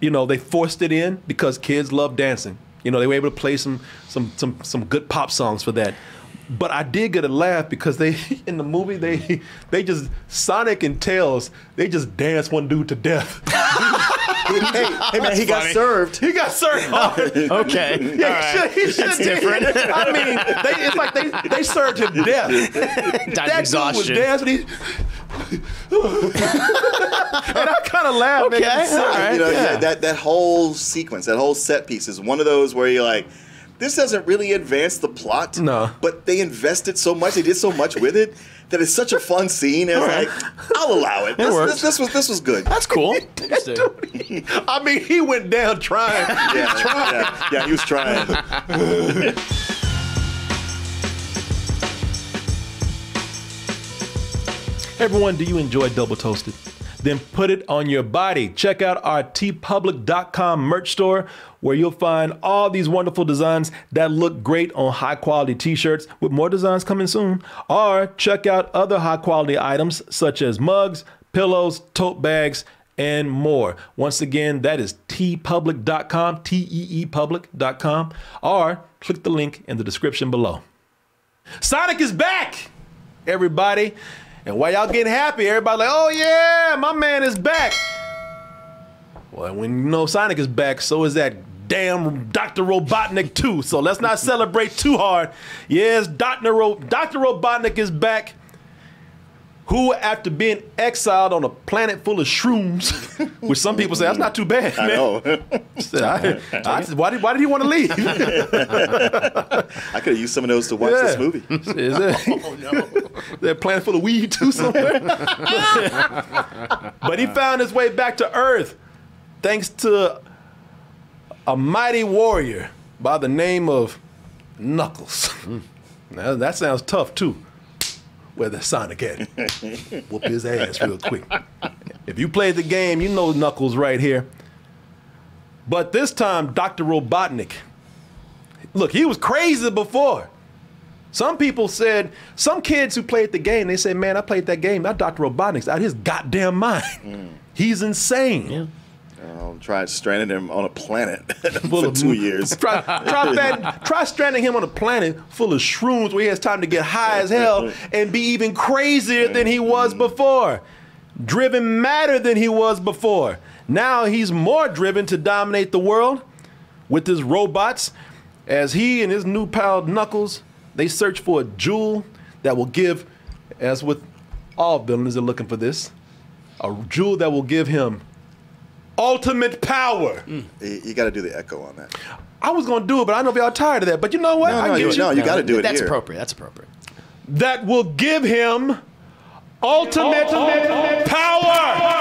you know, they forced it in because kids love dancing. You know, they were able to play some some some some good pop songs for that. But I did get a laugh because they in the movie they they just Sonic and Tails they just dance one dude to death. hey, hey man, he got served. He got served. hard. Okay. Yeah, All right. he should, he should That's be. different. I mean, they, it's like they, they served him death. Died of that exhaustion. dude was dancing. He, and I kind of laughed. man, 'cause Okay, it's so- you know, yeah. that, that that whole sequence, that whole set piece is one of those where you're like, this doesn't really advance the plot. No. But they invested so much, they did so much with it that it's such a fun scene. And right. like, I'll allow it. This, this, this was this was good. That's cool. Interesting. I mean, he went down trying. yeah, yeah, yeah, he was trying. Everyone, do you enjoy Double Toasted? Then put it on your body. Check out our teepublic.com merch store where you'll find all these wonderful designs that look great on high quality t shirts with more designs coming soon. Or check out other high quality items such as mugs, pillows, tote bags, and more. Once again, that is teepublic.com, T E E public.com, or click the link in the description below. Sonic is back, everybody. And while y'all getting happy, everybody like, oh yeah, my man is back. Well, when you know Sonic is back, so is that damn Dr. Robotnik too. So let's not celebrate too hard. Yes, Dr. Ro- Dr. Robotnik is back. Who, after being exiled on a planet full of shrooms, which some people say that's not too bad, I man. know. I, I, why, did, why did he want to leave? I could have used some of those to watch Yeah. this movie. Is it? Oh no! Planet full of weed too somewhere. but he found his way back to Earth, thanks to a mighty warrior by the name of Knuckles. Now, that sounds tough too. Where the Sonic at? Whoop his ass real quick. If you played the game, you know Knuckles right here. But this time, Dr. Robotnik. Look, he was crazy before. Some people said, some kids who played the game, they said, man, I played that game. That Dr. Robotnik's out of his goddamn mind. Mm. He's insane. Um, tried stranding him on a planet Full for of- two years. Try, try, try stranding him on a planet full of shrooms where he has time to get high as hell and be even crazier than he was before. Driven madder than he was before. Now he's more driven to dominate the world with his robots as he and his new pal Knuckles, they search for a jewel that will give, as with all villains are looking for this, a jewel that will give him ultimate power. You, you got to do the echo on that. I was gonna do it, but I know y'all tired of that. But you know what? No, I no, get you, you. no, you got to do it That's here. appropriate. That's appropriate. That will give him ultimate, power.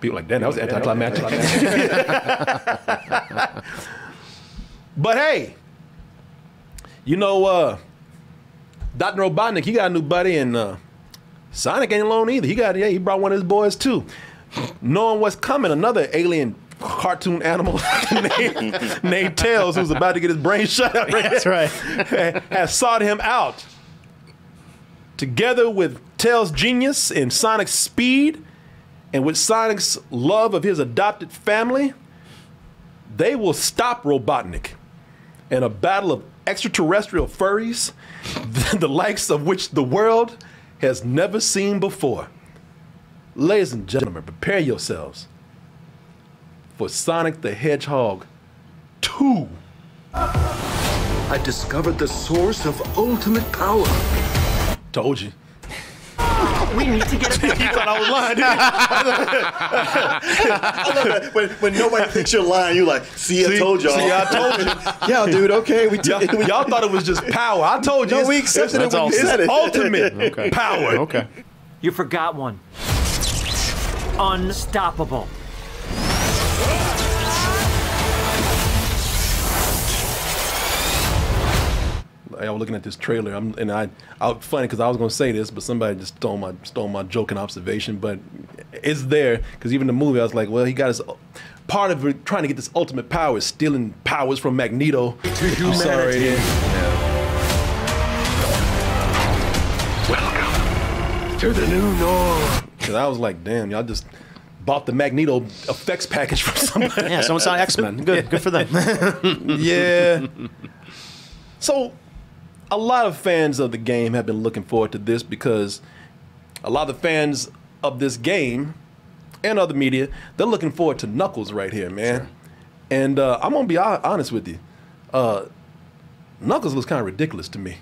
People like, damn, that was anticlimactic. but hey, you know, uh, Dr. Robotnik, he got a new buddy, and uh, Sonic ain't alone either. He got, yeah, he brought one of his boys too. Knowing what's coming, another alien cartoon animal named, named Tails, who's about to get his brain shut out. That's right. has sought him out. Together with Tails' genius and Sonic's speed, and with Sonic's love of his adopted family, they will stop Robotnik in a battle of extraterrestrial furries, the likes of which the world has never seen before. Ladies and gentlemen, prepare yourselves for Sonic the Hedgehog 2. I discovered the source of ultimate power. Told you. We need to get a He thought I was lying. I love that. When, when nobody thinks you're lying, you like, see, I told y'all. See, I told you. yeah, dude, okay. We Y'all, we- y'all thought it was just power. I told you. No, we accepted it when you it's said it. ultimate power. Okay. You forgot one. Unstoppable. I was looking at this trailer, I'm, and I, I funny because I was going to say this, but somebody just stole my stole my joke and observation. But it's there because even the movie, I was like, well, he got his part of it, trying to get this ultimate power is stealing powers from Magneto. I'm sorry. Welcome to the new norm. Because I was like, damn, y'all just bought the Magneto effects package from somebody. Yeah, someone saw X Men. Good, good for them. yeah. So, a lot of fans of the game have been looking forward to this because a lot of the fans of this game and other media, they're looking forward to Knuckles right here, man. And uh, I'm gonna be honest with you, uh, Knuckles looks kind of ridiculous to me.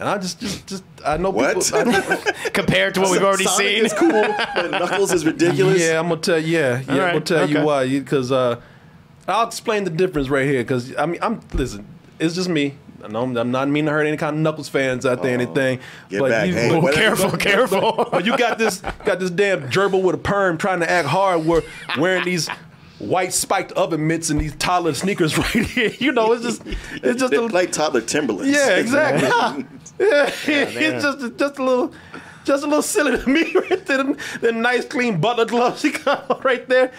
And I just, just, just I know What? people. I, Compared to what we've already Sonic seen. is cool, but Knuckles is ridiculous. Yeah, I'm gonna tell you. Yeah, yeah, I'm gonna right, tell you why. Because uh, I'll explain the difference right here. Because I mean, I'm listen. It's just me. I know I'm not meaning to hurt any kind of Knuckles fans out there, oh, anything. Oh, get back, you, hey. but- What- careful, careful. but you got this, got this damn gerbil with a perm trying to act hard. We're wearing these white spiked oven mitts and these toddler sneakers right here. You know, it's just, it's just They're a, like toddler Timberlands. yeah, exactly. yeah, it's just just a little just a little silly to me right there. Them, them nice clean butler gloves he got right there.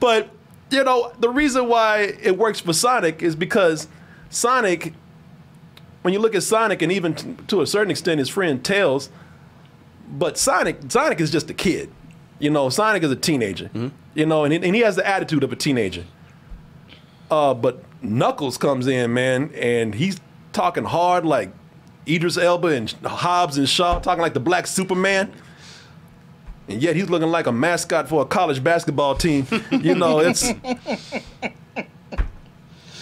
But you know, the reason why it works for Sonic is because Sonic when you look at Sonic and even to a certain extent his friend Tails, but Sonic Sonic is just a kid. You know, Sonic is a teenager. You know, and, he- and he has the attitude of a teenager. Uh, but Knuckles comes in, man, and he's talking hard like Idris Elba and Hobbs and Shaw, talking like the Black Superman. And yet he's looking like a mascot for a college basketball team. You know, it's.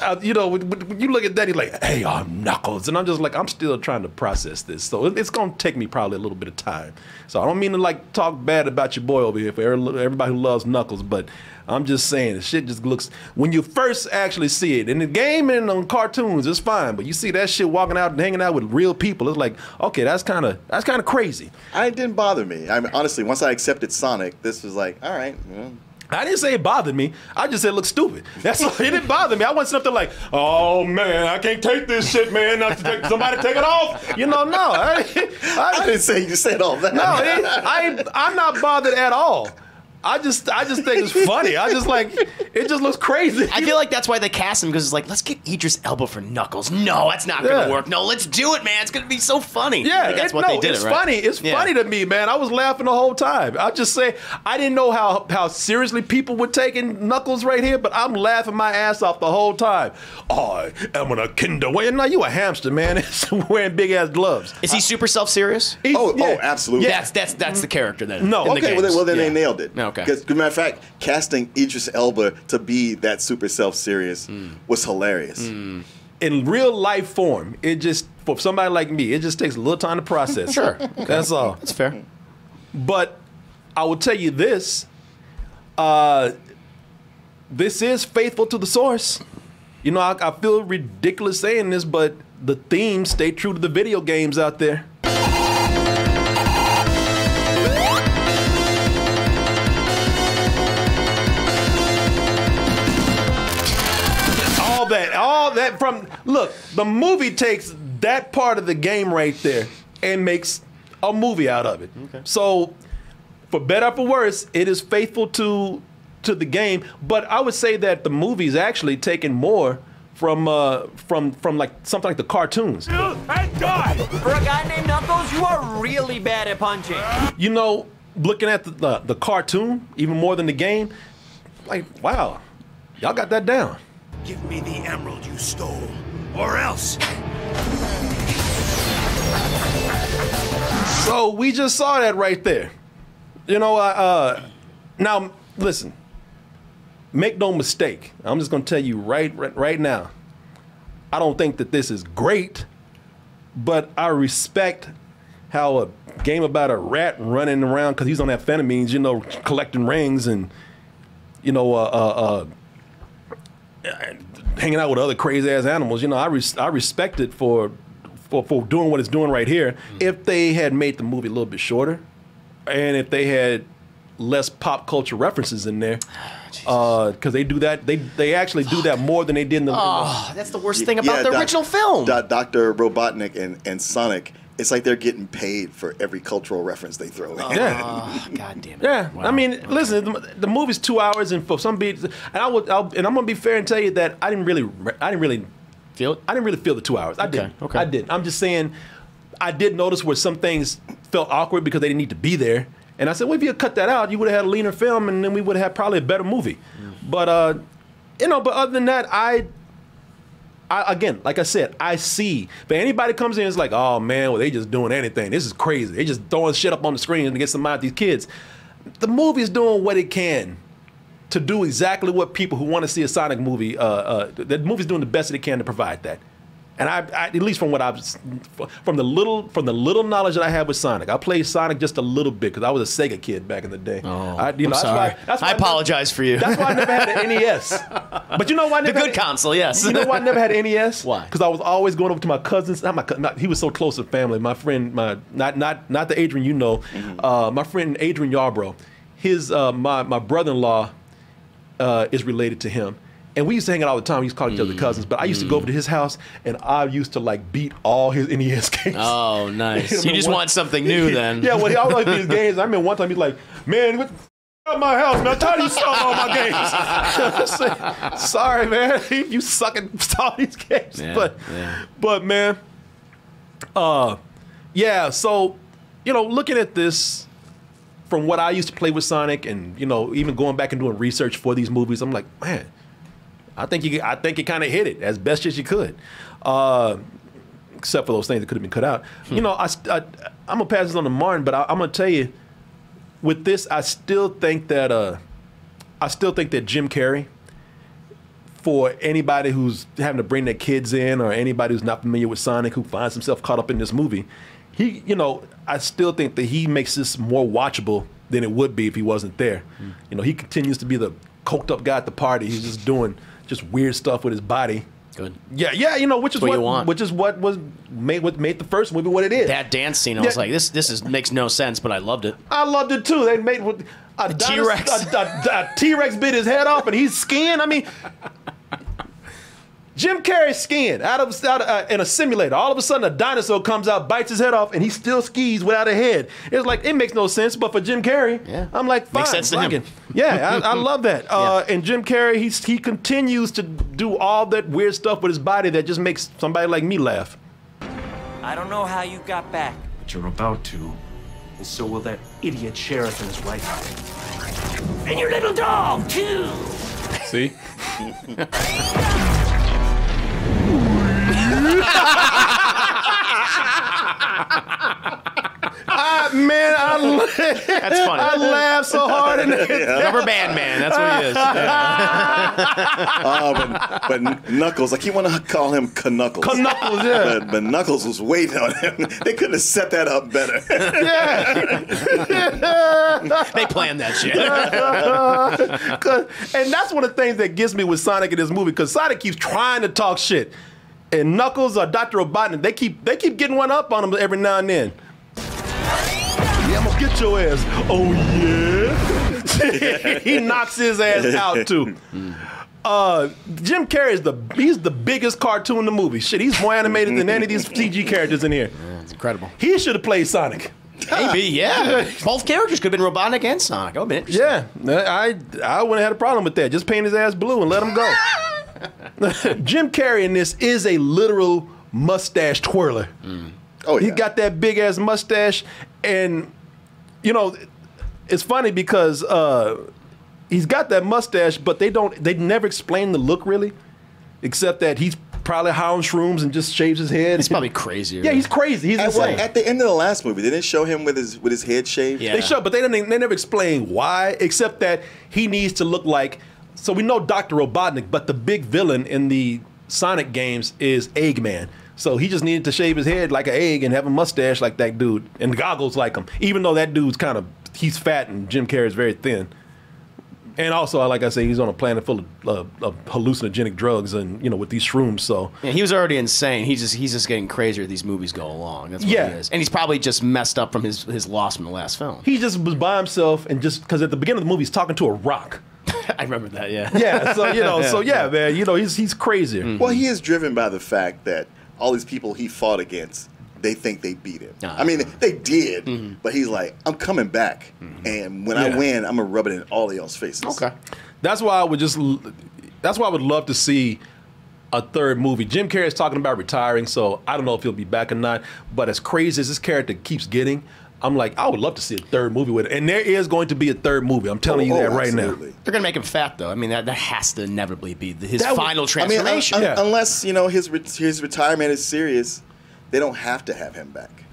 Uh, you know, when, when you look at that, he's like, "Hey, I'm Knuckles," and I'm just like, I'm still trying to process this, so it's gonna take me probably a little bit of time. So I don't mean to like talk bad about your boy over here for everybody who loves Knuckles, but I'm just saying the shit just looks when you first actually see it in the game and on cartoons, it's fine, but you see that shit walking out and hanging out with real people, it's like, okay, that's kind of that's kind of crazy. I it didn't bother me. I mean, honestly, once I accepted Sonic, this was like, all right. Well, I didn't say it bothered me. I just said it looked stupid. That's all. It didn't bother me. I wasn't up there like, oh man, I can't take this shit, man. Not to take, somebody take it off. You know, no. I, I I, didn't say you said all that. no, it, I, I'm not bothered at all. I just, I just think it's funny. I just like, it just looks crazy. I feel like that's why they cast him because it's like, let's get Idris Elba for Knuckles. No, that's not gonna Yeah. work. No, let's do it, man. It's gonna be so funny. Yeah, I think that's it- what no, they did. It's it, right? funny. It's Yeah. funny to me, man. I was laughing the whole time. I just say I didn't know how how seriously people were taking Knuckles right here, but I'm laughing my ass off the whole time. I am a kinder. Wait, no, you a hamster, man. It's wearing big ass gloves. Is he super self serious? Oh, oh, yeah. oh, absolutely. That's that's that's the character then. No, in the Okay, well, then, well, then Yeah. they nailed it. Okay. Because, matter of fact, casting Idris Elba to be that super self serious Hmm. was hilarious. in real life form. It just for somebody like me, it just takes a little time to process. Sure. that's all. That's fair. But I will tell you this: uh, this is faithful to the source. You know, I, I feel ridiculous saying this, but the themes stay true to the video games out there. All that from look, the movie takes that part of the game right there and makes a movie out of it. Okay. So, for better or for worse, it is faithful to to the game. But I would say that the movie's actually taken more from uh, from from like something like the cartoons. For a guy named Knuckles, you are really bad at punching. You know, looking at the, the the cartoon even more than the game, like wow, y'all got that down. Give me the emerald you stole, or else. So we just saw that right there. You know, uh, now listen. Make no mistake. I'm just gonna tell you right, right, right now. I don't think that this is great, but I respect how a game about a rat running around because he's on that amphetamines, you know, collecting rings and you know, uh, uh, uh, hanging out with other crazy ass animals. You know, I res- I respect it for, for for doing what it's doing right here. Mm. If they had made the movie a little bit shorter, and if they had less pop culture references in there, because uh, they do that, they they actually do that more than they did in the. Oh, that's the worst thing about Yeah, the Doc- original film. Doc- Dr. Robotnik and, and Sonic, it's like they're getting paid for every cultural reference they throw in. yeah. Oh, God damn it. Yeah, Wow. I mean, listen, the, the movie's two hours, and for some beats, and I would, I'll, and I'm gonna be fair and tell you that I didn't really, I didn't really Feel it? I didn't really feel the two hours. I didn't. okay. I didn't. I'm just saying, I did notice where some things felt awkward because they didn't need to be there, And I said, well, if you had cut that out, you would have had a leaner film, and then we would have had probably a better movie. But uh, you know, but other than that, I I, again, like I said, I see. But anybody comes in, it's like, oh man, well they just doing anything. This is crazy. They just throwing shit up on the screen to get some out these kids. The movie is doing what it can to do exactly what people who want to see a Sonic movie. Uh, uh, the movie's doing the best that it can to provide that. And I, I, at least from what I've, from the little, from the little knowledge that I have with Sonic, I played Sonic just a little bit because I was a Sega kid back in the day. Oh, I, you I'm sorry. Why, that's why I never- apologize for you. That's why I never had an NES. But you know why I the never good had, console, yes. you know why I never had NES? Why? Because I was always going over to my cousins. Not my, not, he was so close to family. My friend, my not not not the Adrian you know, uh, my friend Adrian Yarbrough. His uh, my my brother-in-law uh, is related to him. And we used to hang out all the time. We used to call each other cousins. But I used to go over to his house, and I used to like beat all his NES games. Oh, nice. I You just one- want something new then. yeah, well, he always beat his games. I remember one time he's like, "Man, what the my house, man. I'm tired of you selling all my games. I Sorry, man. You sucking all these games. Yeah, but yeah. but man, uh yeah, so you know, looking at this from what I used to play with Sonic and, you know, even going back and doing research for these movies, I'm like, man, I think you I think you kind of hit it as best as you could. Uh except for those things that could have been cut out. You know, I, I I'm gonna pass this on to Martin, but I, I'm gonna tell you, with this, I still think that uh, I still think that Jim Carrey, for anybody who's having to bring their kids in or anybody who's not familiar with Sonic who finds himself caught up in this movie, he, you know, I still think that he makes this more watchable than it would be if he wasn't there. You know, he continues to be the coked up guy at the party. He's just doing just weird stuff with his body. Good. Yeah, yeah, you know, which is what what, you want. which is what was made what made the first movie what it is. That dance scene, I was like, this this is makes no sense, but I loved it. I loved it too. They made a T-Rex. A, a, a T-Rex bit his head off and he's skiing. I mean, Jim Carrey skiing out of, out of uh, in a simulator. All of a sudden, a dinosaur comes out, bites his head off, and he still skis without a head. It's like it makes no sense, but for Jim Carrey, Yeah. I'm like, fine, Makes sense to him. Yeah, I, I love that. Uh, And Jim Carrey, he's, he continues to do all that weird stuff with his body that just makes somebody like me laugh. I don't know how you got back. But you're about to. And so will that idiot sheriff and his wife. And your little dog, too! See? That's funny. I laughed so hard. And Rubber band man, that's what he is. Uh, but, but Knuckles, I keep want to call him Knuckles. Knuckles, yeah. But, but Knuckles was waiting on him. They couldn't have set that up better. yeah. they planned that shit. and that's one of the things that gets me with Sonic in this movie because Sonic keeps trying to talk shit, and Knuckles or Doctor Robotnik they keep they keep getting one up on him every now and then. Yeah, I'm gonna get your ass. Oh yeah. he knocks his ass out too. Uh, Jim Carrey is the he's the biggest cartoon in the movie. Shit, he's more animated than any of these CG characters in here. It's incredible. He should have played Sonic. Maybe, yeah. Both characters could have been Robotnik and Sonic. That would have been. Yeah, I I wouldn't have had a problem with that. Just paint his ass blue and let him go. Jim Carrey in this is a literal mustache twirler. Oh, yeah. He got that big ass mustache, and you know, it's funny because uh, he's got that mustache, but they don't. They never explain the look really, except that he's probably high on shrooms and just shaves his head. He's probably crazier. yeah, he's crazy. He's At, insane. at the end of the last movie, they didn't show him with his with his head shaved. Yeah. They show, but they didn't. They never explain why, except that he needs to look like. So we know Doctor Robotnik, but the big villain in the Sonic games is Eggman. So he just needed to shave his head like an egg and have a mustache like that dude and goggles like him. Even though that dude's kind of he's fat and Jim Carrey is very thin. And also, like I say, he's on a planet full of, uh, of hallucinogenic drugs and you know with these shrooms. So Yeah, he was already insane. He's just he's just getting crazier as these movies go along. That's what Yeah. he is. And he's probably just messed up from his his loss from the last film. he just was by himself and just because at the beginning of the movie he's talking to a rock. I remember that, yeah. Yeah, so you know, so yeah, man, you know, he's he's crazier. Well, he is driven by the fact that all these people he fought against, they think they beat him. Ah. I mean, they did, but he's like, I'm coming back, and when I win, I'm gonna rub it in all of y'all's faces. Okay. That's why I would just. That's why I would love to see a third movie. Jim Carrey is talking about retiring, so I don't know if he'll be back or not. But as crazy as this character keeps getting, I'm like, I would love to see a third movie with it. And there is going to be a third movie. I'm telling oh, you Oh, that right absolutely. They're gonna make him fat though. I mean, that, that has to inevitably be the- his That would- final I mean, un- transformation. un- Yeah. unless you know his re- his retirement is serious, they don't have to have him back.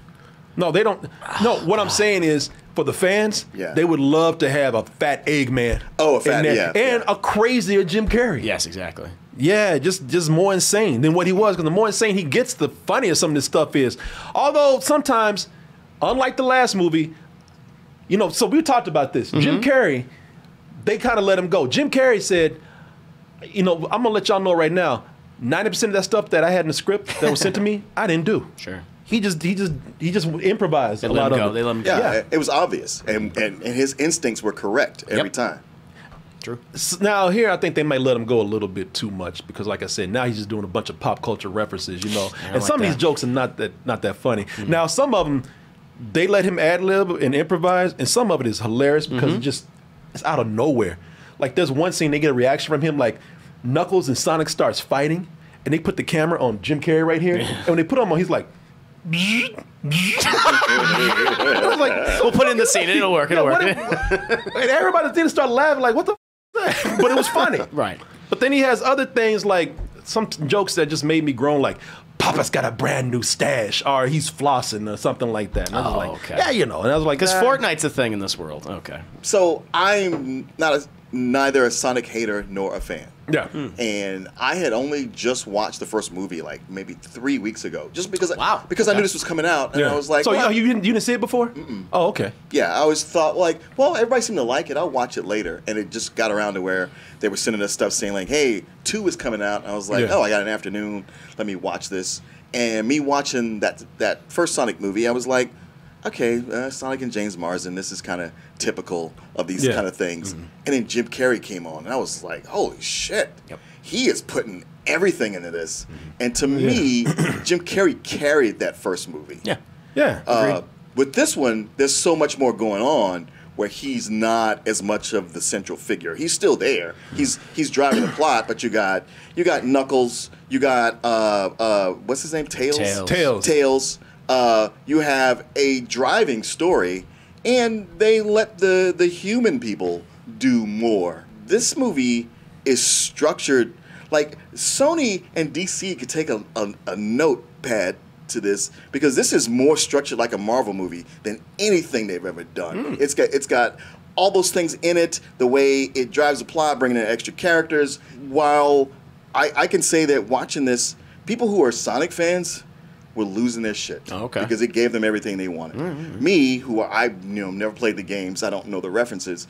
No, they don't. No, what I'm saying is for the fans, Yeah. they would love to have a fat Eggman. Oh, a fat- yeah, and yeah. a crazier Jim Carrey. yes, exactly. Yeah, just just more insane than what he was. Because the more insane he gets, the funnier some of this stuff is. Although sometimes, unlike the last movie, you know, so we talked about this. Jim mm-hmm. Carrey, they kind of let him go. Jim Carrey said, you know, I'm gonna let y'all know right now, 90% of that stuff that I had in the script that was sent to me, I didn't do. Sure. He just he just he just improvised They a let lot him go. of it. They let him go. Yeah, Yeah. it, it was obvious, and, and and his instincts were correct every Yep. time. True. S- Now here, I think they might let him go a little bit too much because, like I said, now he's just doing a bunch of pop culture references, you know. and like some of these jokes are not that not that funny. Mm-hmm. Now some of them, they let him ad lib and improvise, and some of it is hilarious because mm-hmm. it just it's out of nowhere. Like there's one scene they get a reaction from him, like Knuckles and Sonic starts fighting, and they put the camera on Jim Carrey right here, and when they put him on, he's like. I was like, We'll put it in the scene. It'll work. It'll what work. if- and everybody didn't start laughing like, what the f- that? But it was funny. Right. But then he has other things like some jokes that just made me groan, like, Papa's got a brand new stash, or he's flossing, or something like that. And I was Oh, like, okay. yeah, you know. And I was like, Because ah. Fortnite's a thing in this world. Okay. So I'm not a, neither a Sonic hater nor a fan. Yeah. and I had only just watched the first movie like maybe three weeks ago, just because Wow. because I knew this was coming out, and Yeah. I was like, so well, you, you didn't you didn't see it before? Oh, okay. yeah, I always thought like, well, everybody seemed to like it. I'll watch it later, and it just got around to where they were sending us stuff saying like, hey, two is coming out, and I was like, Yeah. oh, I got an afternoon, let me watch this. And me watching that that first Sonic movie, I was like, okay, uh, Sonic and James Marsden, this is kind of typical of these Yeah. kind of things. And then Jim Carrey came on, and I was like, holy shit, Yep. he is putting everything into this. And to me, Jim Carrey carried that first movie. Yeah. Yeah. Uh, with this one, there's so much more going on where he's not as much of the central figure. He's still there. He's he's driving the plot, but you got you got Knuckles, you got uh uh what's his name? Tails. Tails. Tails. Tails. Uh, you have a driving story, and they let the the human people do more. This movie is structured like Sony and DC could take a, a, a notepad to this because this is more structured like a Marvel movie than anything they've ever done. Hmm. It's got it's got all those things in it, the way it drives the plot, bringing in extra characters. While I, I can say that watching this, people who are Sonic fans were losing their shit. Oh, okay. Because it gave them everything they wanted. Mm, mm, mm. Me, who I you know never played the games, I don't know the references.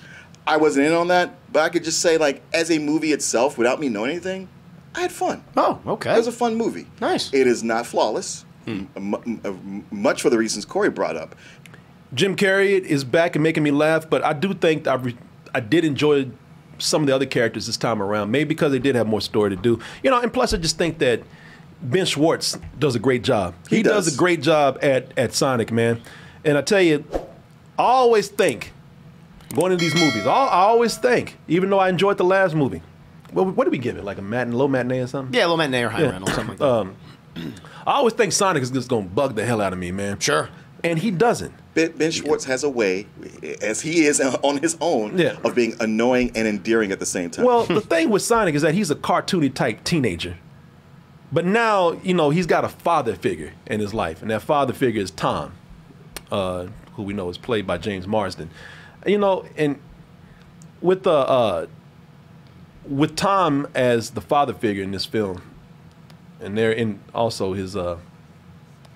I wasn't in on that, but I could just say like as a movie itself, without me knowing anything, I had fun. Oh, okay. It was a fun movie. Nice. It is not flawless, hmm. m- m- m- uh, much for the reasons Corey brought up. Jim Carrey is back and making me laugh, but I do think I, re- I did enjoy some of the other characters this time around. Maybe because they did have more story to do, you know. And plus, I just think that Ben Schwartz does a great job. He, He does. does. a great job at at Sonic, man. And I tell you, I always think going into these movies, I, I always think, even though I enjoyed the last movie. Well, what did we give it? Like a matin, low matinee or something? yeah, low matinee or high Yeah. rental, something like that. Um, I always think Sonic is just gonna bug the hell out of me, man. Sure. And he doesn't. Ben, ben Schwartz has a way, as he is on his own, Yeah. of being annoying and endearing at the same time. Well, the thing with Sonic is that he's a cartoony type teenager. But now, you know, he's got a father figure in his life, and that father figure is Tom, uh, who we know is played by James Marsden. You know, and with the uh, with Tom as the father figure in this film, and there in also his uh,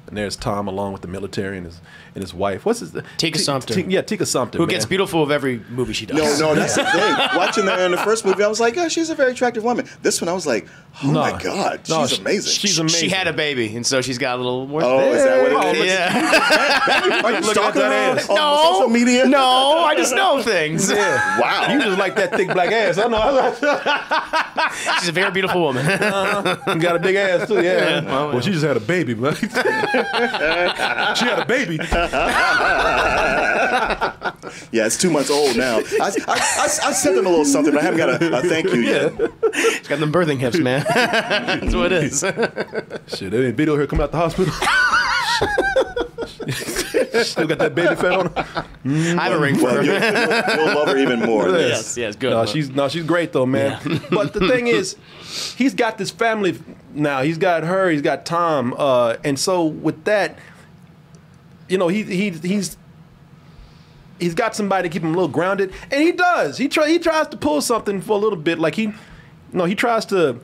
and there's Tom along with the military and his and his wife. What's his uh, Tika Ti- Sumpter. Ti- yeah, Tika Sumpter. Who man. gets beautiful of every movie she does. no, no, that's the thing. Watching her in the first movie, I was like, oh, she's a very attractive woman. This one, I was like, oh Nah. my god, she's No, she- amazing. she's amazing. She had a baby, and so she's got a little more. oh, is that what it is? yeah. Are you stalking her ass. on no, social media? No, I just know things. Yeah. Wow. You just like that thick black ass. I know. She's a very beautiful woman. Uh-huh. You got a big ass too, yeah. well, she just had a baby, but she had a baby. Yeah, it's two months old now. I, I, I, I sent them a little something, but I haven't got a, a thank you yet. She's got them birthing hips, man. That's what it is. Shit, there ain't video of her coming out the hospital. Still got that baby fat on. her. I have a ring for Well, her. you, will you'll love her even more. Yes, yes, good. No, she's no, she's great though, man. but the thing is, he's got this family now. He's got her. He's got Tom. Uh, and so with that, you know, he he he's he's got somebody to keep him a little grounded, and he does. He try he tries to pull something for a little bit. Like he, no, he tries to.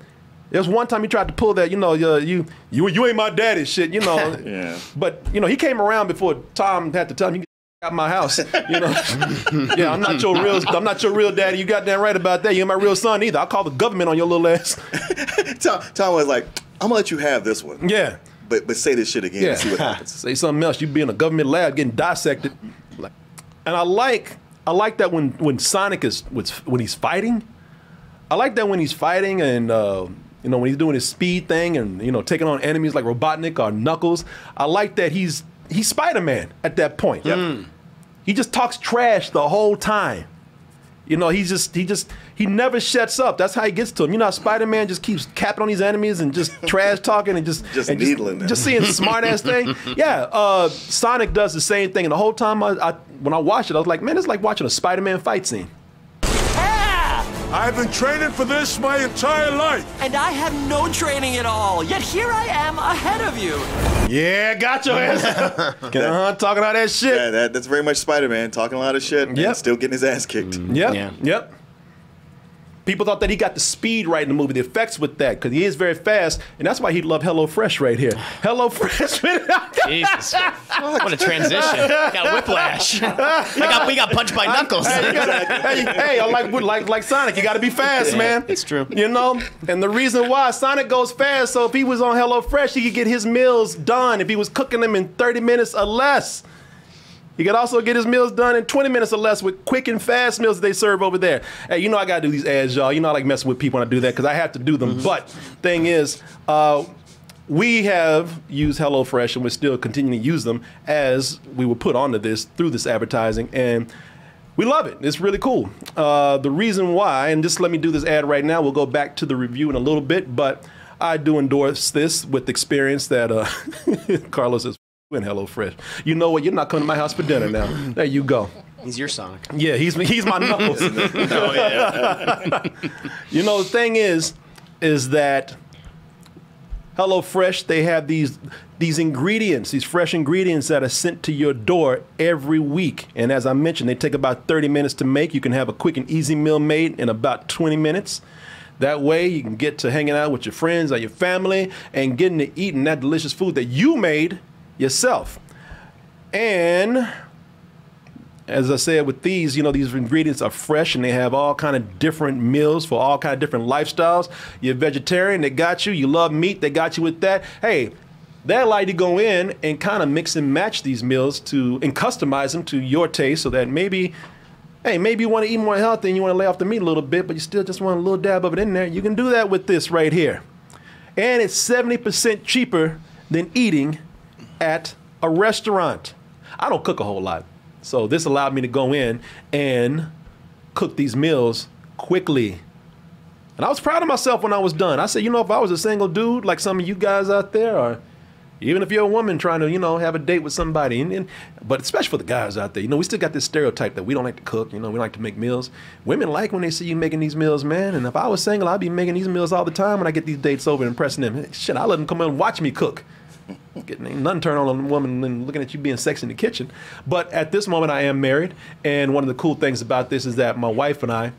There's one time he tried to pull that, you know, uh, you you you ain't my daddy shit, you know. Yeah. But you know, he came around before Tom had to tell him you out my house. You know, yeah, I'm not your real, I'm not your real daddy. You got damn right about that. You ain't my real son either. I'll call the government on your little ass. Tom, Tom was like, I'm gonna let you have this one. Yeah, But but say this shit again yeah. and see what happens. Say something else. You be in a government lab getting dissected. Like, and I like, I like that when when Sonic is when he's fighting. I like that when he's fighting and. Uh, you know when he's doing his speed thing and you know taking on enemies like Robotnik or Knuckles. I like that he's he's Spider Man at that point. He just talks trash the whole time. You know, he's just he just he never shuts up. That's how he gets to him. You know, Spider Man just keeps capping on these enemies and just trash talking and just Just and needling them. just seeing smart ass thing. Yeah, uh, Sonic does the same thing, and the whole time I, I when I watched it, I was like, man, it's like watching a Spider Man fight scene. I've been training for this my entire life. And I have no training at all, yet here I am ahead of you. Yeah, got your ass. uh-huh, talking all that shit. Yeah, that, that's very much Spider-Man talking a lot of shit Yep. and still getting his ass kicked. Yep. Yeah. Yep. People thought that he got the speed right in the movie, the effects with that, because he is very fast, and that's why he loved Hello Fresh right here. Hello Fresh. Jesus. What a transition. Got whiplash. I got, we got punched by Knuckles. hey, hey, I like like like Sonic. You got to be fast, man. it's true. You know, and the reason why Sonic goes fast, so if he was on Hello Fresh, he could get his meals done. If he was cooking them in 30 minutes or less. He could also get his meals done in 20 minutes or less with quick and fast meals that they serve over there. Hey, you know I gotta do these ads, y'all. You know I like messing with people when I do that because I have to do them. But thing is, uh, we have used HelloFresh and we're still continuing to use them as we were put onto this through this advertising. And we love it. It's really cool. Uh, the reason why, and just let me do this ad right now, we'll go back to the review in a little bit, but I do endorse this with experience that uh, Carlos is in HelloFresh. You know what? You're not coming to my house for dinner now. There you go. He's your Sonic. Yeah, he's he's my knuckles. Oh, you know, the thing is, is that Hello Fresh they have these these ingredients, these fresh ingredients that are sent to your door every week. And as I mentioned, they take about 30 minutes to make. You can have a quick and easy meal made in about 20 minutes. That way, you can get to hanging out with your friends or your family and getting to eating that delicious food that you made yourself. And as I said with these, you know, these ingredients are fresh and they have all kind of different meals for all kind of different lifestyles. You're vegetarian, they got you. You love meat, they got you with that. Hey, they allow you to go in and kind of mix and match these meals to and customize them to your taste so that maybe hey, maybe you want to eat more healthy and you want to lay off the meat a little bit, but you still just want a little dab of it in there. You can do that with this right here. And it's 70% cheaper than eating at a restaurant. I don't cook a whole lot. So this allowed me to go in and cook these meals quickly. And I was proud of myself when I was done. I said, you know, if I was a single dude like some of you guys out there, or even if you're a woman trying to, you know, have a date with somebody, and, and but especially for the guys out there, you know, we still got this stereotype that we don't like to cook, you know, we like to make meals. Women like when they see you making these meals, man. And if I was single, I'd be making these meals all the time when I get these dates over and impressing them. Shit, I let them come in and watch me cook. Getting nothing turn on a woman and looking at you being sexy in the kitchen. But at this moment, I am married, and one of the cool things about this is that my wife and I,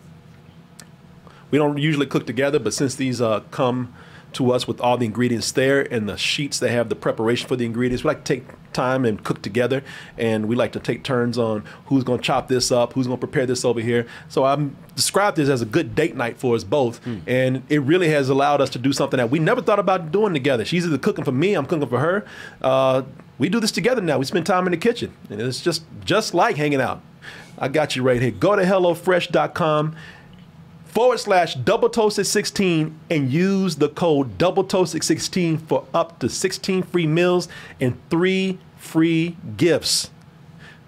we don't usually cook together, but since these uh, come to us with all the ingredients there and the sheets that have the preparation for the ingredients, we like to take time and cook together, and we like to take turns on who's going to chop this up, who's going to prepare this over here. So I'm described this as a good date night for us both, and it really has allowed us to do something that we never thought about doing together. She's either cooking for me, I'm cooking for her. Uh, we do this together now. We spend time in the kitchen, and it's just just like hanging out. I got you right here. Go to hellofresh.com forward slash double toasted 16 and use the code double toasted 16 for up to 16 free meals and three free gifts.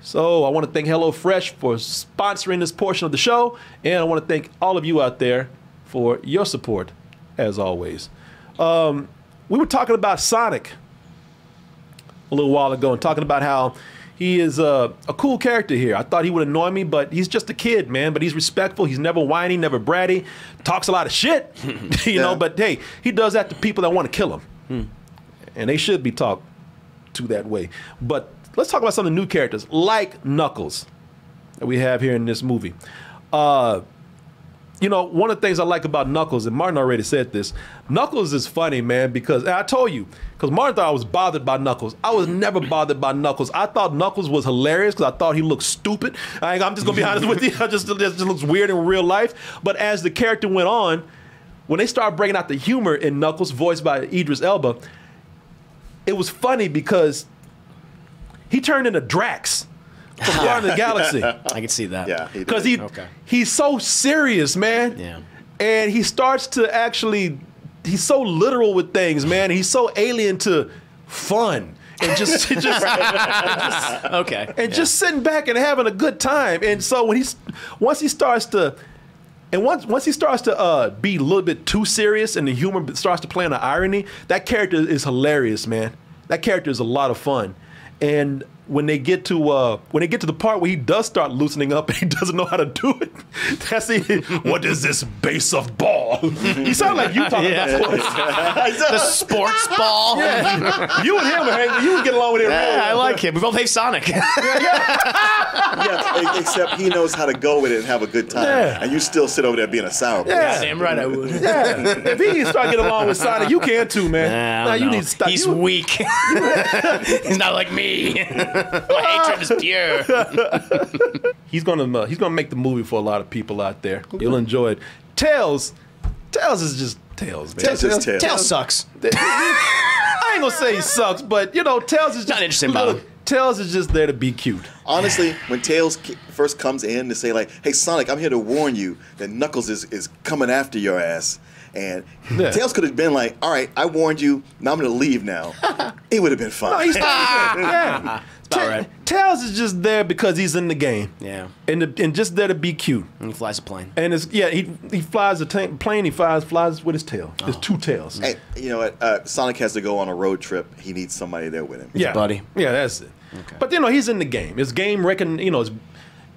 So I want to thank HelloFresh for sponsoring this portion of the show, and I want to thank all of you out there for your support, as always. Um, we were talking about Sonic a little while ago and talking about how he is a, a cool character here. I thought he would annoy me, but he's just a kid, man. But he's respectful. He's never whiny, never bratty. Talks a lot of shit, you know. But hey, he does that to people that want to kill him, and they should be talked to that way. But let's talk about some of the new characters, like Knuckles, that we have here in this movie. Uh, you know, one of the things I like about Knuckles, and Martin already said this, Knuckles is funny, man, because I told you, because Martin thought I was bothered by Knuckles. I was never bothered by Knuckles. I thought Knuckles was hilarious because I thought he looked stupid. I, am just gonna be honest with you. I just it just looks weird in real life. But as the character went on, when they started bringing out the humor in Knuckles, voiced by Idris Elba, it was funny because he turned into Drax from Guardians of the Galaxy I can see that. Yeah, because he Okay. he's so serious, man. Yeah. And he starts to actually he's so literal with things, man. He's so alien to fun and just just Okay. and just sitting back and having a good time. And so when he's once he starts to and once once he starts to uh, be a little bit too serious and the humor starts to play on the irony, that character is hilarious, man. That character is a lot of fun. And when they get to uh, when they get to the part where he does start loosening up and he doesn't know how to do it, that's it. What is this base of ball? he sounds like you talking Yeah. about sports. the sports ball. Yeah, you and him, Hank, you would get along with him. real I like him. We both hate Sonic. yeah, e- except he knows how to go with it and have a good time, Yeah. and you still sit over there being a sour. Yeah. Damn right I would. Yeah. if he start getting along with Sonic, you can too, man. Nah, Nah, you no. need to stop. He's you, weak. He's not like me. My hatred is pure. he's gonna uh, he's gonna make the movie for a lot of people out there. You'll enjoy it. Tails, Tails is just Tails, man. Tails is Tails. Tail sucks. I ain't gonna say he sucks, but you know, Tails is just Not interesting about him. Tails is just there to be cute. Honestly, when Tails first comes in to say like, "Hey Sonic, I'm here to warn you that Knuckles is, is coming after your ass," and Yeah. Tails could have been like, "All right, I warned you. Now I'm gonna leave now." it would have been fine. No, he's not. yeah. About Ta- right. Tails is just there because he's in the game. Yeah. And the, and just there to be cute. And he flies a plane. And it's yeah, he he flies a ta- plane. He flies flies with his tail. There's two tails. Hey, you know what? Uh, Sonic has to go on a road trip. He needs somebody there with him. yeah, buddy. Yeah, that's it. Okay. But you know, he's in the game. His game recon. You know, it's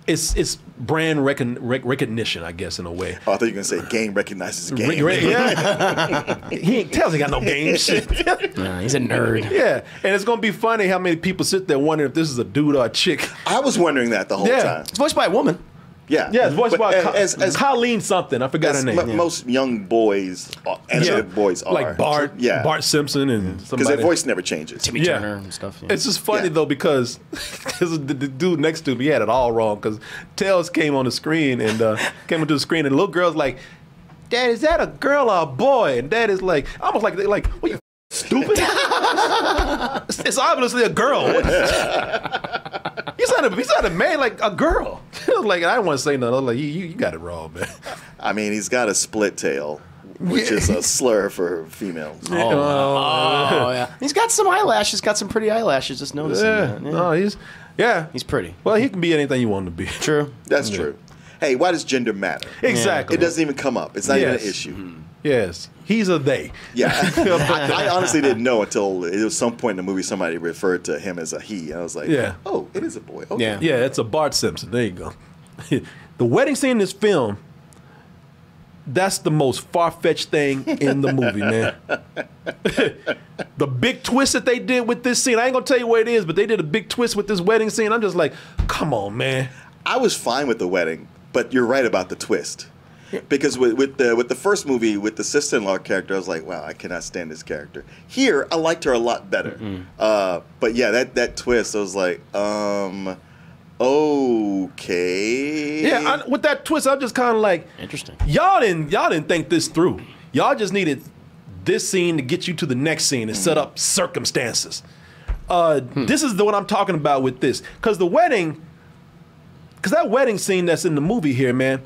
it's, it's brand recon, rec- recognition, I guess, in a way. Oh, I thought you were gonna say game recognizes game. Re- re- yeah. he ain't tells he got no game shit. Nah, he's a nerd. yeah, and it's gonna be funny how many people sit there wondering if this is a dude or a chick. I was wondering that the whole Yeah. time. It's voiced by a woman. Yeah, Yeah, it's voiced But by as, Co- as, as, Colleen something. I forgot as her name. mo- most young boys, are, animated boys are like Bart, Yeah, Bart Simpson, and because somebody. their voice never changes. Timmy Yeah. Turner and stuff. yeah. It's just funny Yeah. though because because the, the dude next to me had it all wrong because Tails came on the screen and uh, came onto the screen and the little girl's like, "Dad, is that a girl or a boy?" And Dad is like, almost like they like, "What you stupid?" it's, it's obviously a girl. He's not a he's not a man like a girl. like I don't want to say nothing. Like, you, you you got it wrong, man. I mean, he's got a split tail, which is a slur for females. Oh, oh, oh yeah, he's got some eyelashes. Got some pretty eyelashes. Just noticing. Yeah, that. Yeah. no, he's yeah. He's pretty. well, he can be anything you want him to be. True. That's true. Hey, why does gender matter? Exactly. It doesn't even come up. It's not even an issue. Mm-hmm. Yes, he's a they. Yeah, I, I honestly didn't know until it was some point in the movie somebody referred to him as a he, and I was like, Yeah. oh, it is a boy. Okay. Yeah. Yeah, it's a Bart Simpson. There you go. the wedding scene in this film, that's the most far fetched thing in the movie, man. the big twist that they did with this scene, I ain't gonna tell you what it is, but they did a big twist with this wedding scene. I'm just like, come on, man. I was fine with the wedding, but you're right about the twist. Because with, with the with the first movie with the sister-in-law character, I was like, wow, I cannot stand this character. Here, I liked her a lot better. Uh, but yeah, that that twist, I was like, um, okay. Yeah, I, with that twist, I'm just kind of like, Interesting. y'all didn't y'all didn't think this through. Y'all just needed this scene to get you to the next scene and set up circumstances. Uh, This is the what I'm talking about with this, because the wedding, because that wedding scene that's in the movie here, man,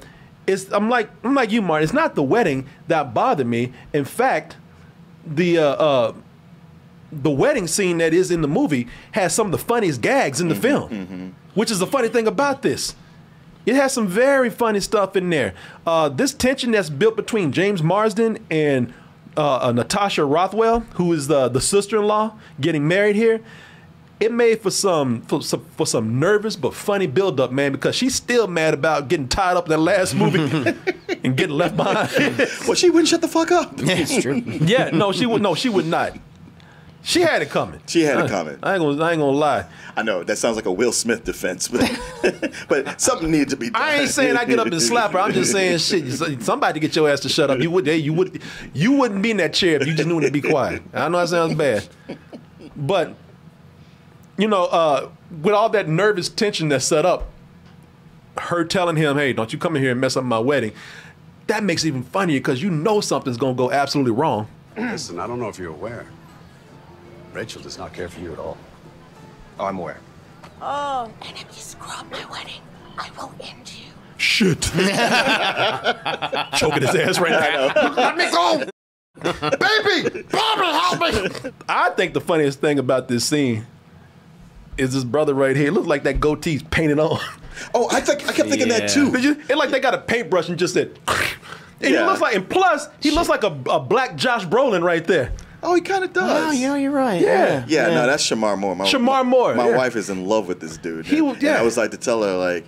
is I'm like I'm like you, Martin. It's not the wedding that bothered me. In fact, the uh, uh, the wedding scene that is in the movie has some of the funniest gags in the film, which is the funny thing about this. It has some very funny stuff in there. Uh, this tension that's built between James Marsden and uh, uh, Natasha Rothwell, who is the, the sister in law getting married here, it made for some for some for some nervous but funny build up, man, because she's still mad about getting tied up in that last movie and getting left behind. Well, she wouldn't shut the fuck up. It's true. yeah, no, she would no, she would not. She had it coming. She had it coming. I ain't gonna I ain't gonna lie. I know that sounds like a Will Smith defense, but but something needed to be done. I ain't saying I get up and slap her. I'm just saying shit. Somebody get your ass to shut up. You would, you would, you wouldn't be in that chair if you just knew to be quiet. I know that sounds bad, but you know, uh, with all that nervous tension that's set up, her telling him, "Hey, don't you come in here and mess up my wedding," that makes it even funnier because you know something's gonna go absolutely wrong. Listen, I don't know if you're aware. Rachel does not care for you at all. Oh, I'm aware. Oh. And if you screw up my wedding, I will end you. Shit. Choking his ass right now. Let me go! Baby! Bobby, help me! I think the funniest thing about this scene is this brother right here. It looks like that goatee's painted on. Oh, I think I kept thinking that too. Did you? It like they got a paintbrush and just said. And Yeah. he looks like, and plus, he looks like a, a black Josh Brolin right there. Oh, he kind of does. Oh, you know, you're right. Yeah. Yeah, no, that's Shemar Moore. My, Shemar Moore, My yeah. wife is in love with this dude. He and, was- and yeah. I was like to tell her like,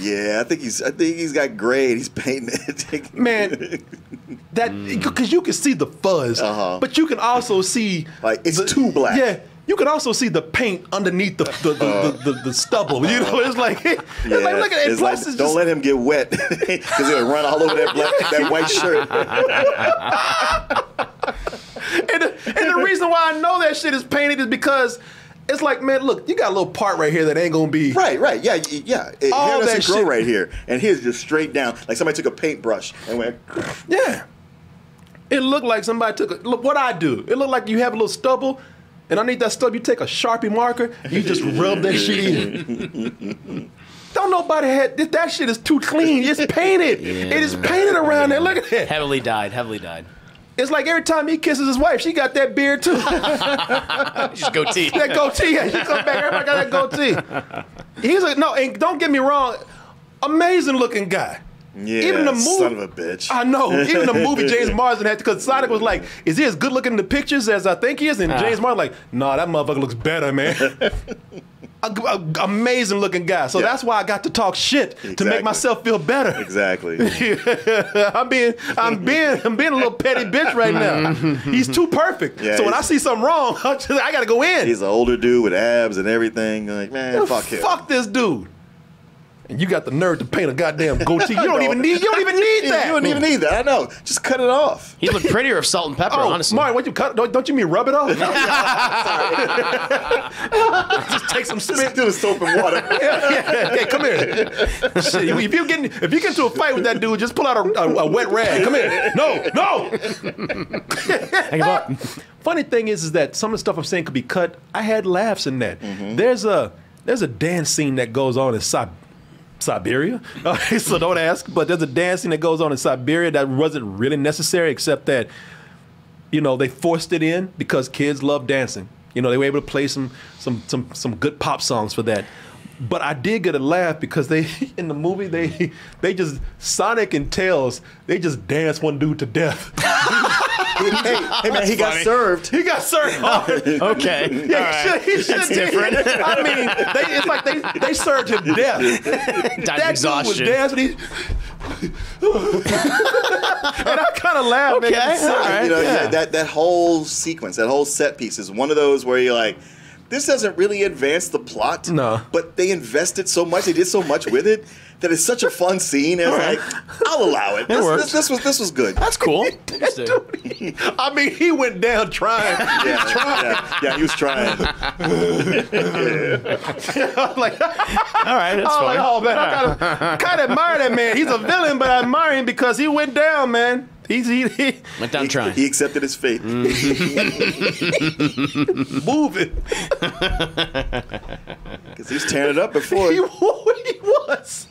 yeah, I think he's I think he's got grade. He's painting it. Man, that because you can see the fuzz, Uh-huh. but you can also see Like, it's too black. Yeah, you can also see the paint underneath the the, the, the, the, the stubble. You know, it's like it's Yeah, like look at Plus, like, don't just, let him get wet because he'll run all over that black, that white shirt. and, the, and the reason why I know that shit is painted is because it's like, man, look, you got a little part right here that ain't gonna be Right, right, yeah, yeah. It, All that grow shit. right here, and here's just straight down, like somebody took a paintbrush and went. Yeah. It looked like somebody took a look what I do. It looked like you have a little stubble, and underneath that stubble you take a sharpie marker, you just rub that shit in. Don't nobody had that- that shit is too clean. It's painted. It is painted around there. Look at that. Heavily dyed. Heavily dyed. It's like every time he kisses his wife, she got that beard too. Just goatee. that goatee. Yeah, she come back. Everybody got that goatee. He's like, no, and don't get me wrong, amazing looking guy. Yeah, Even the movie, son of a bitch. I know. Even the movie, James Marsden had to, because Sonic was like, "Is he as good looking in the pictures as I think he is?" And Ah. James Marsden like, "Nah, that motherfucker looks better, man." A- a- amazing looking guy. So Yeah. that's why I got to talk shit to make myself feel better. Exactly. I'm being, I'm being, I'm being a little petty bitch right now. He's too perfect. Yeah, so when I see something wrong, I, just, I gotta go in. He's an older dude with abs and everything. Like, man, fuck him. Fuck this dude. And you got the nerve to paint a goddamn goatee. You don't even need. You don't even need that. You don't even need that. I know. Just cut it off. He looked prettier of salt and pepper, Oh, honestly. Martin, what you cut? Don't, don't you mean rub it off? Just take some spit. Just do the soap and water. yeah, yeah, yeah, come here. Shit, if you get if you get into a fight with that dude, just pull out a, a, a wet rag. Come here. No, no. I give up. Funny thing is, is that some of the stuff I'm saying could be cut. I had laughs in that. Mm-hmm. There's a there's a dance scene that goes on in Sib- Siberia. So don't ask. But there's a dancing that goes on in Siberia that wasn't really necessary, except that you know they forced it in because kids love dancing. You know they were able to play some some some some good pop songs for that. But I did get a laugh because they in the movie they they just Sonic and Tails they just dance one dude to death. hey, hey, man, he got served. He got served hard. Okay. Yeah, All right. he should, he should That's different. I mean, they, it's like they, they served him death. Died of that dude was dancing. He, and I kind of laughed. Okay, man. all right. you know, yeah. that that whole sequence, that whole set piece is one of those where you're like, this doesn't really advance the plot. No. But they invested so much, they did so much with it that it's such a fun scene. And it's like, I'll allow it. This, works. this, this was this was good. That's cool. I mean, he went down trying. yeah, yeah, yeah, he was trying. I'm like, All right, that's I'm like, oh man, I kind of admire that man. He's a villain, but I admire him because he went down, man. He's he, he Went down He, trying. he accepted his fate. Mm-hmm. moving. Because he was tearing it up before. He, He, he was.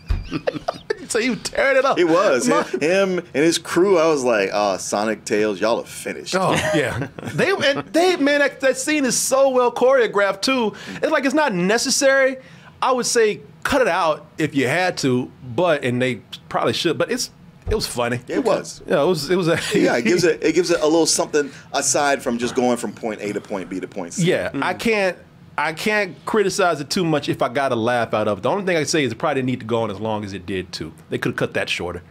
so he was tearing it up. He was. My- Him, him and his crew, I was like, oh, Sonic Tails, y'all are finished. Oh yeah, they and they man that, that scene is so well choreographed too. It's like it's not necessary. I would say cut it out if you had to, but and they probably should. But it's it was funny. It was. Yeah, it was. It was. A, Yeah, it gives it it gives it a little something aside from just going from point A to point B to point C. Yeah, I can't. I can't criticize it too much if I got a laugh out of it. The only thing I can say is it probably didn't need to go on as long as it did too. They could have cut that shorter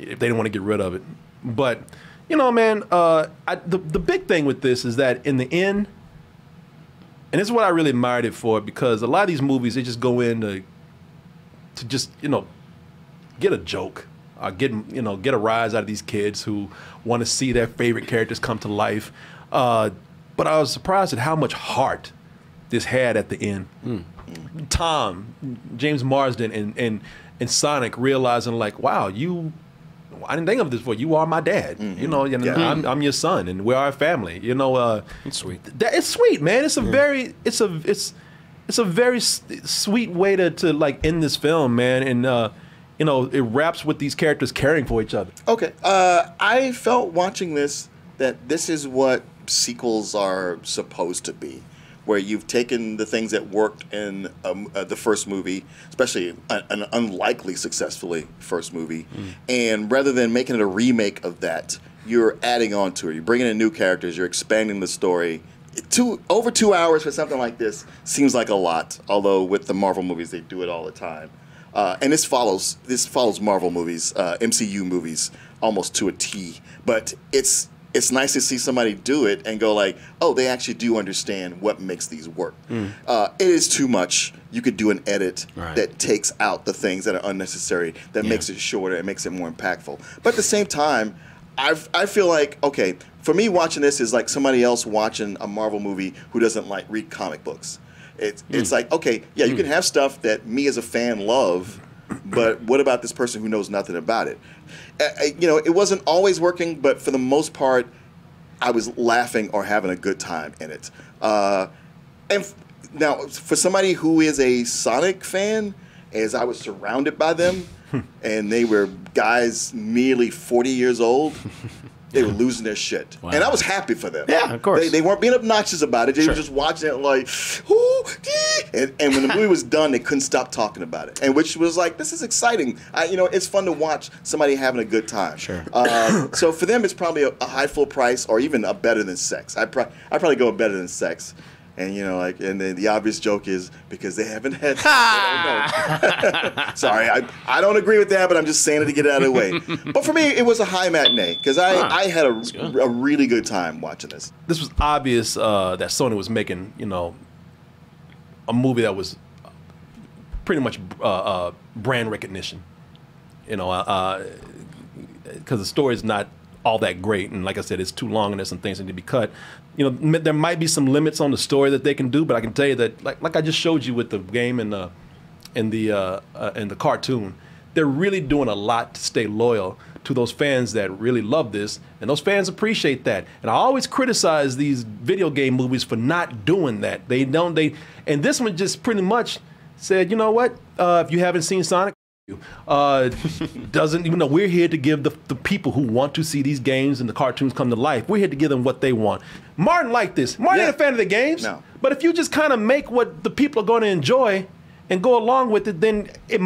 if they didn't want to get rid of it. But you know, man, uh, I, the the big thing with this is that in the end, and this is what I really admired it for because a lot of these movies they just go in to to just you know get a joke or get you know get a rise out of these kids who want to see their favorite characters come to life. Uh, but I was surprised at how much heart this had at the end. Tom, James Marsden, and and and Sonic realizing like, wow, you. I didn't think of this before. You are my dad. You know, and Yeah. I'm, I'm your son, and we are a family. You know, uh, It's sweet. that, it's sweet, man. It's a very, it's a, it's, it's a very s- sweet way to, to like end this film, man. And uh, you know, it wraps with these characters caring for each other. Okay. Uh, I felt watching this that this is what sequels are supposed to be, where you've taken the things that worked in um, uh, the first movie, especially an, an unlikely successfully first movie, and rather than making it a remake of that, you're adding on to it. You're bringing in new characters. You're expanding the story. Two over two hours for something like this seems like a lot. Although with the Marvel movies, they do it all the time. Uh, and this follows this follows Marvel movies, uh, MCU movies, almost to a T. But it's it's nice to see somebody do it and go like, oh, they actually do understand what makes these work. Uh, it is too much. You could do an edit Right. that takes out the things that are unnecessary, that makes it shorter, and makes it more impactful. But at the same time, I I feel like okay, for me watching this is like somebody else watching a Marvel movie who doesn't like read comic books. It's it's like okay, yeah, you can have stuff that me as a fan love, but what about this person who knows nothing about it? Uh, you know, it wasn't always working, but for the most part, I was laughing or having a good time in it. Uh, and f- now, for somebody who is a Sonic fan, as I was surrounded by them, and they were guys nearly 40 years old, they were losing their shit. And I was happy for them. Yeah, of course. They, they weren't being obnoxious about it. They Sure. were just watching it like, ooh. And, and when the movie was done, they couldn't stop talking about it. And which was like, this is exciting. I, you know, it's fun to watch somebody having a good time. Sure. Uh, so for them, it's probably a, a high full price or even a better than sex. I pro- I probably go better than sex. And you know, like, and then the obvious joke is because they haven't had. they don't know. Sorry, I, I don't agree with that, but I'm just saying it to get it out of the way. But for me, it was a high matinee because I, I had a, a really good time watching this. This was obvious uh, that Sony was making, you know, a movie that was pretty much uh, uh, brand recognition. You know, because the story is not all that great, and like I said, it's too long, and there's some things that need to be cut. You know, there might be some limits on the story that they can do, but I can tell you that, like, like I just showed you with the game and the and the uh, uh, and the cartoon, they're really doing a lot to stay loyal to those fans that really love this, and those fans appreciate that. And I always criticize these video game movies for not doing that. They don't. They and this one just pretty much said, you know what? Uh, if you haven't seen Sonic. Uh, doesn't even know we're here to give the, the people who want to see these games and the cartoons come to life. We're here to give them what they want. Martin liked this. Martin Yeah. ain't a fan of the games. No. But if you just kind of make what the people are going to enjoy and go along with it, then it,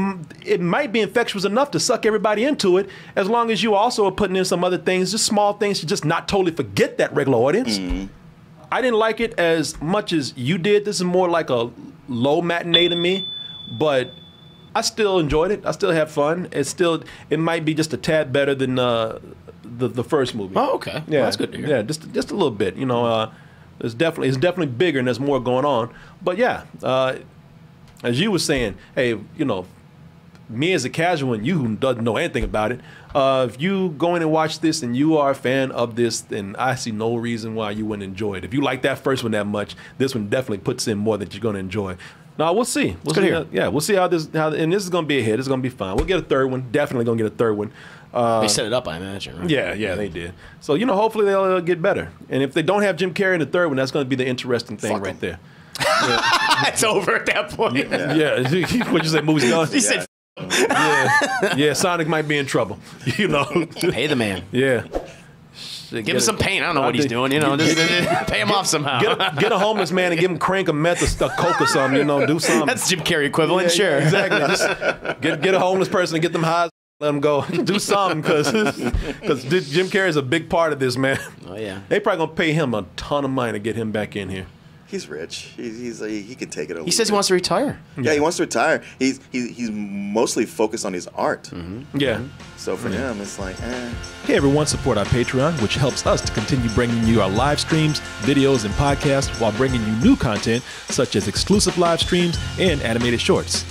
it might be infectious enough to suck everybody into it, as long as you also are putting in some other things, just small things to just not totally forget that regular audience. I didn't like it as much as you did. This is more like a low matinee to me, but I still enjoyed it. I still had fun. It's still, it might be just a tad better than uh, the the first movie. Oh, okay. Well, Yeah, that's good to hear. Yeah, just just a little bit. You know, uh, there's definitely it's definitely bigger and there's more going on. But yeah, uh, as you were saying, hey, you know, me as a casual and you who doesn't know anything about it, uh, if you go in and watch this and you are a fan of this, then I see no reason why you wouldn't enjoy it. If you like that first one that much, this one definitely puts in more that you're going to enjoy. Now we'll see. We'll see to how, yeah, we'll see how this. How and this is going to be a hit. It's going to be fine. We'll get a third one. Definitely going to get a third one. Uh, They set it up, I imagine. Right? yeah, yeah, they did. So you know, hopefully they'll uh, get better. And if they don't have Jim Carrey in the third one, that's going to be the interesting thing Fuck right 'em. there. it's over at that point. Yeah, what you say? Movie's done. He said, yeah, yeah. Sonic might be in trouble. You know. "Pay the man. Yeah. Uh, give him some pain. I don't know what he's doing. You know, just pay him off somehow." Get a, get a homeless man and give him crank a meth or st- coke or something. You know, do something. That's Jim Carrey equivalent. Yeah, sure. yeah, exactly. Just get get a homeless person and get them high. Let them go. do something because because Jim Carrey is a big part of this, man. Oh yeah. They probably gonna pay him a ton of money to get him back in here. He's rich. He's, he's like, he can take it. Or He leave says he wants to retire. Yeah, he wants to retire. He's he's, he's mostly focused on his art. Yeah. So for him, it's like, eh. Hey everyone, support our Patreon, which helps us to continue bringing you our live streams, videos, and podcasts while bringing you new content such as exclusive live streams and animated shorts.